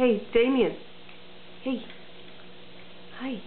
Hey, Damien. Hey. Hi.